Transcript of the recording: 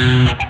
you